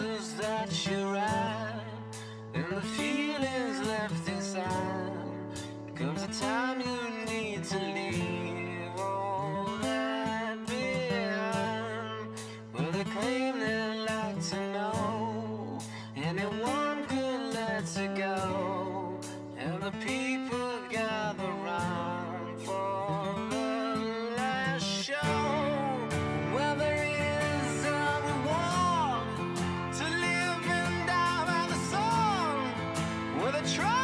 that you ride and the feelings left inside. Comes a time you try.